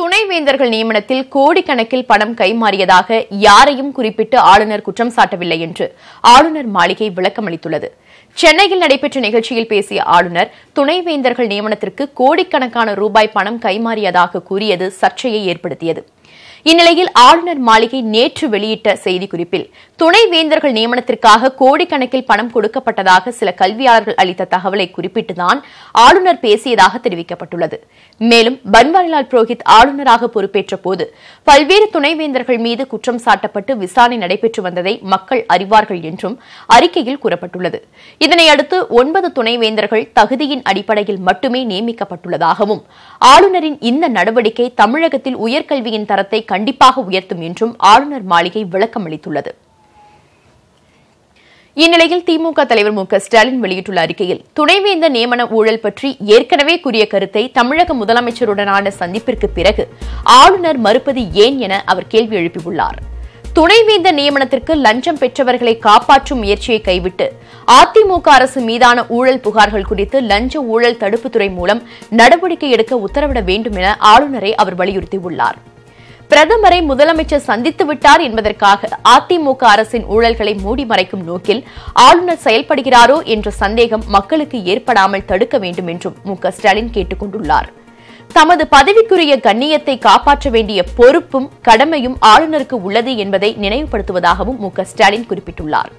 துணைவேந்தர்கள் நியமனத்தில் கோடிக்கணக்கில் பணம் கைமாறியதாக யாரையும் குறிப்பிட்டு ஆளுநர் குற்றம் சாட்டவில்லை என்று ஆளுநர் மாளிகை விளக்கமளித்துள்ளது சென்னையில் நடைபெற்ற நிகழ்ச்சியில் பேசிய ஆளுநர் துணைவேந்தர்கள் நியமனத்திற்கு கோடிக்கணக்கான ரூபாய் பணம் கைமாறியதாக கூறியது சர்ச்சையை ஏற்படுத்தியது. இந்நிலையில் ஆளுநர் மாளிகை நேற்று வெளியிட்ட செய்திக்குறிப்பில் துணைவேந்தர்கள் நியமனத்திற்காக கோடிக்கணக்கில் பணம் கொடுக்கப்பட்டதாக சில கல்வியாளர்கள் அளித்த தகவலை குறிப்பிட்டுதான் ஆளுநர் பேசியதாக தெரிவிக்கப்பட்டுள்ளது. மேலும் பன்வாரிலால் புரோஹித் ஆளுநராக பொறுப்பேற்ற போது பல்வேறு துணைவேந்தர்கள் மீது குற்றம் சாட்டப்பட்டு விசாரணை நடைபெற்று வந்ததை மக்கள் அறிவார்கள் என்றும் அறிக்கையில் கூறப்பட்டுள்ளது. இதனையடுத்து ஒன்பது துணைவேந்தர்கள் தகுதியின் அடிப்படையில் மட்டுமே நியமிக்கப்பட்டுள்ளதாகவும் ஆளுநரின் இந்த நடவடிக்கை தமிழகத்தில் உயர்கல்வியின் தரத்தை கண்டிப்பாக உயர்த்தும் என்றும் ஆளுநர் மாளிகை விளக்கம் அளித்துள்ளது. இந்நிலையில் திமுக தலைவர் மு ஸ்டாலின் வெளியிட்டுள்ள அறிக்கையில் துணைவேந்தர் நியமன ஊழல் பற்றி ஏற்கனவே கூறிய கருத்தை தமிழக முதலமைச்சருடனான சந்திப்பிற்கு பிறகு ஆளுநர் மறுப்பது ஏன் என அவர் கேள்வி எழுப்பியுள்ளார். துணைவேந்தர் நியமனத்திற்கு லஞ்சம் பெற்றவர்களை காப்பாற்றும் முயற்சியை கைவிட்டு அதிமுக அரசு மீதான ஊழல் புகார்கள் குறித்து லஞ்ச ஊழல் தடுப்புத்துறை மூலம் நடவடிக்கை எடுக்க உத்தரவிட வேண்டும் என ஆளுநரை அவர் வலியுறுத்தியுள்ளார். பிரதமரை முதலமைச்சர் சந்தித்து விட்டார் என்பதற்காக அதிமுக அரசின் ஊழல்களை மூடி மறைக்கும் நோக்கில் ஆளுநர் செயல்படுகிறாரோ என்ற சந்தேகம் மக்களுக்கு ஏற்படாமல் தடுக்க வேண்டும் என்றும் மு க ஸ்டாலின் கேட்டுக் கொண்டுள்ளார். தமது பதவிக்குரிய கண்ணியத்தை காப்பாற்ற வேண்டிய பொறுப்பும் கடமையும் ஆளுநருக்கு உள்ளது என்பதை நினைவுபடுத்துவதாகவும் மு க ஸ்டாலின் குறிப்பிட்டுள்ளார்.